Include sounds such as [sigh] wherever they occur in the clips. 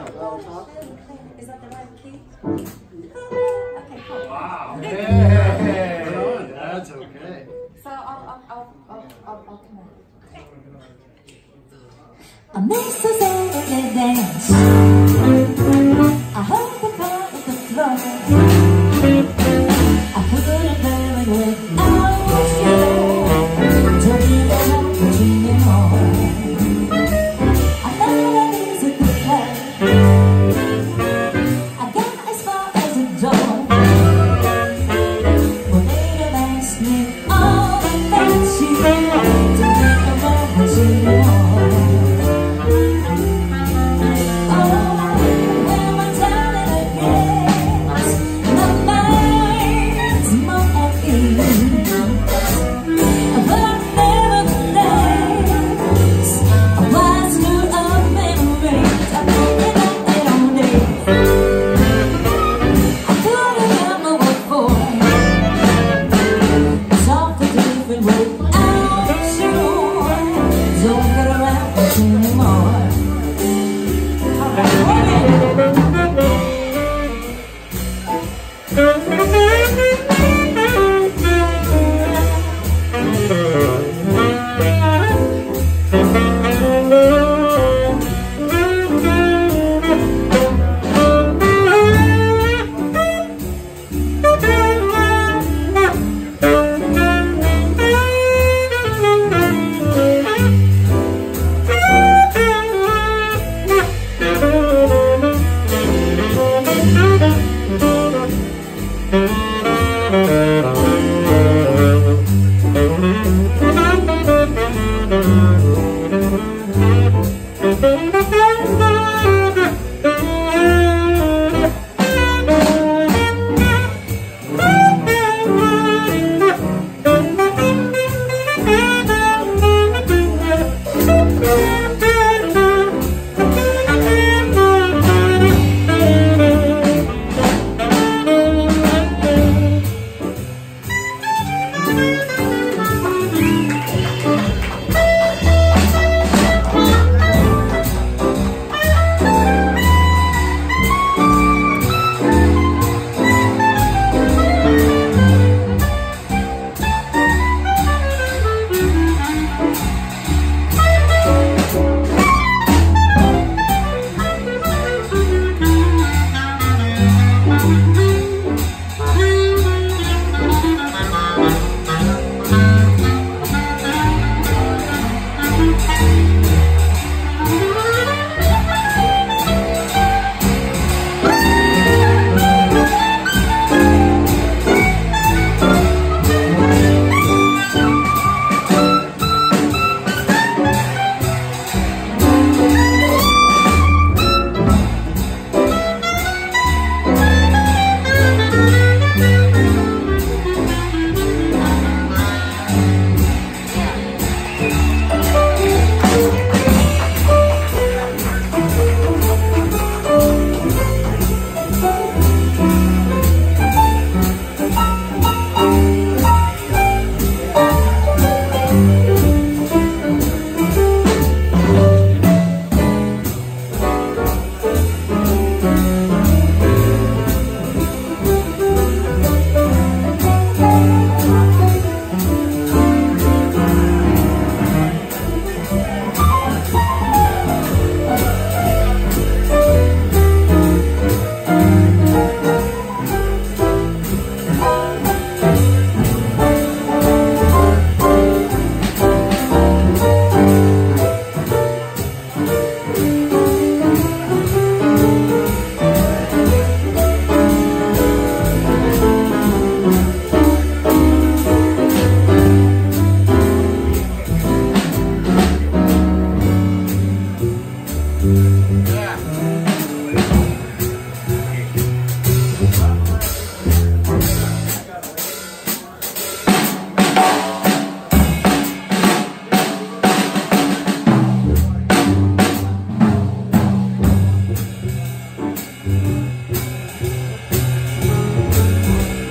Oh, Is that the right key? okay, cool. Wow. Hey, hey, that's okay. So I'll, I'll, I'll, I'll, I'll come on. I'm Mesa Zay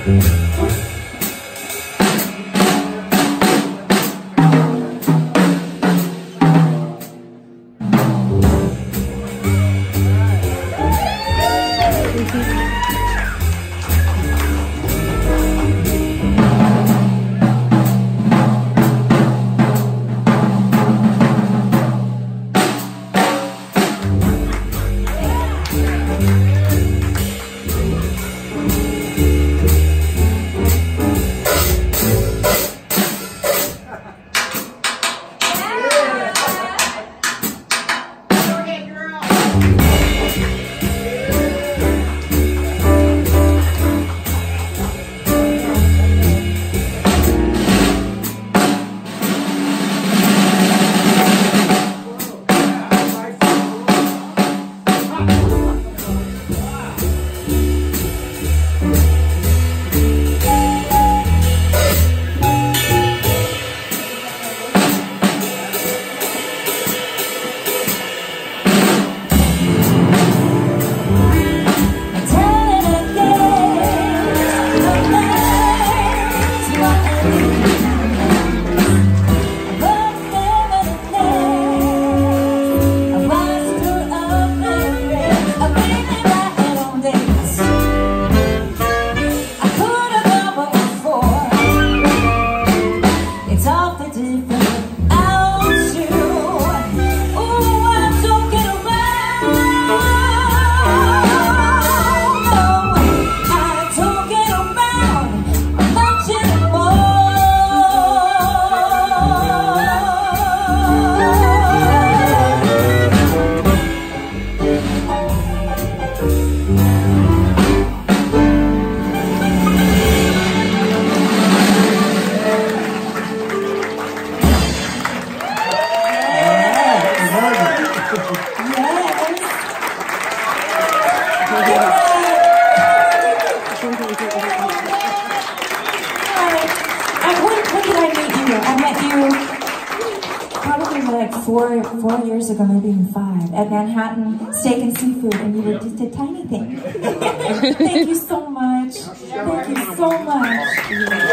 Mm-hmm. Met you probably like four four years ago, maybe even five, at Manhattan Steak and Seafood, and you were just a tiny thing. [laughs] Thank you so much. Thank you so much.